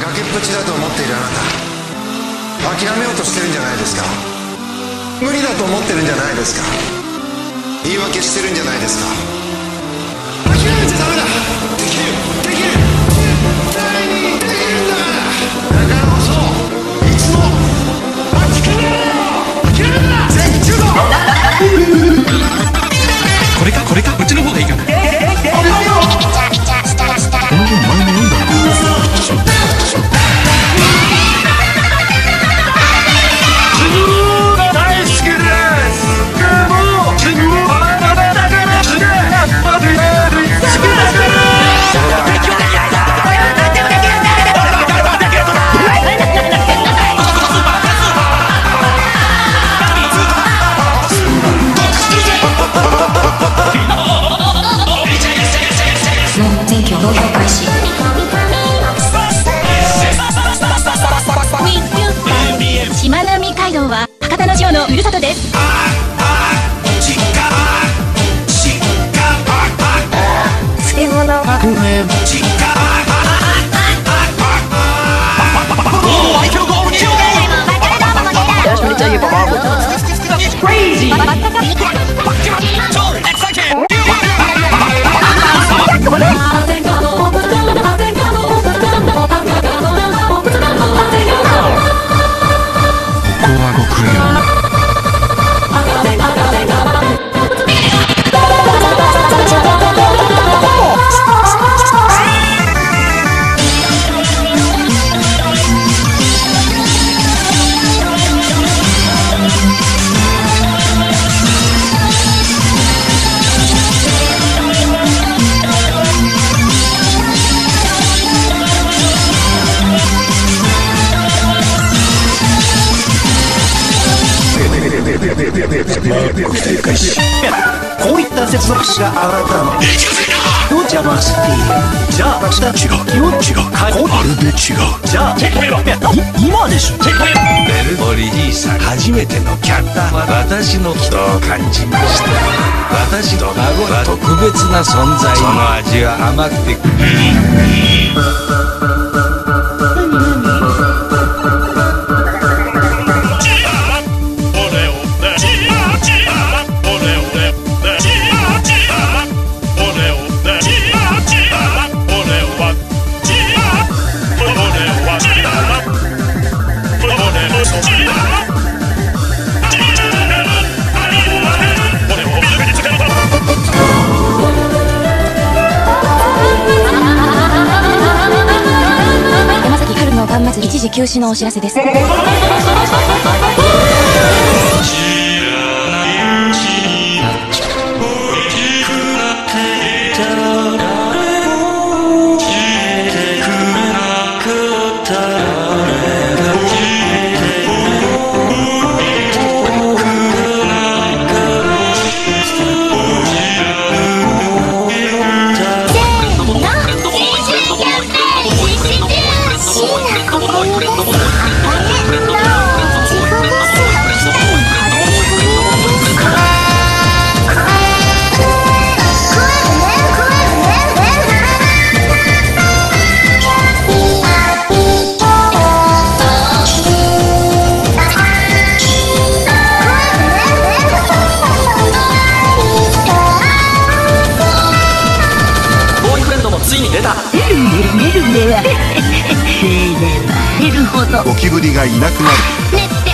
崖っぷちだと思っているあなた。諦めようとしてるんじゃないですか。無理だと思ってるんじゃないですか。言い訳してるんじゃないですか。投票開始しまなみ海道は博多の？塩のふるさとです漬物ここういった接続詞があなたの。を邪魔している。じゃあ明日違う違う違う。まるで違う。じゃあい今でしょ。ベルボリリーさん初めてのキャッターは私の人を感じました。私と孫は特別な存在その味は甘くて一時休止のお知らせです。ーイフレンドもついに出たゴキブリがいなくなるねって